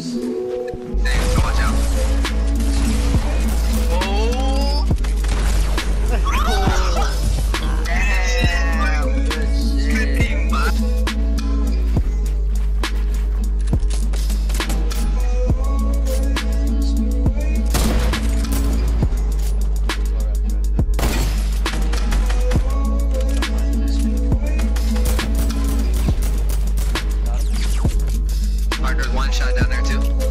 Jesus. one shot down there too?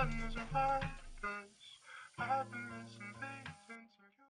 sadness and happiness, happiness and peace.